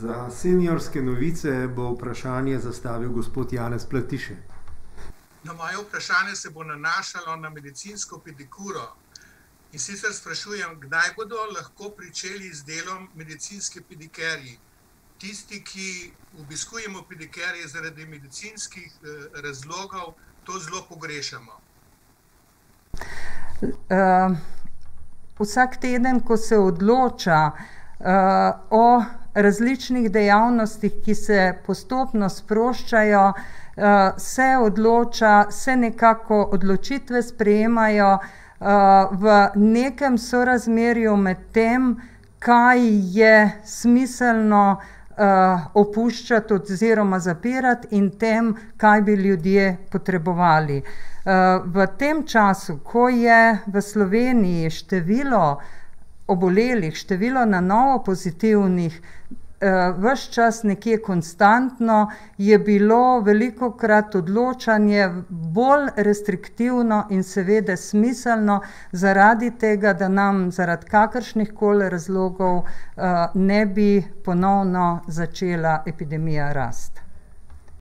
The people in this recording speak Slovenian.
Za seniorske novice bo vprašanje zastavil gospod Janez Platiše. No, moje vprašanje se bo nanašalo na medicinsko pedikuro. In sicer sprašujem, kdaj bodo lahko pričeli z delom medicinski pedikerji? Tisti, ki obiskujemo pedikerje zaradi medicinskih razlogov, to zelo pogrešamo. vsak teden, ko se odloča, o različnih dejavnostih, ki se postopno sproščajo, se odloča, se nekako odločitve sprejemajo, v nekem sorazmerju med tem, kaj je smiselno, opuščati oziroma zapirati, in tem, kaj bi ljudje potrebovali. v tem času, ko je v Sloveniji število obolelih, število na novo pozitivnih, ves čas nekje konstantno, je bilo velikokrat odločanje bolj restriktivno in seveda smiselno, zaradi tega, da nam zaradi kakršnihkoli razlogov, ne bi ponovno začela epidemija rasti.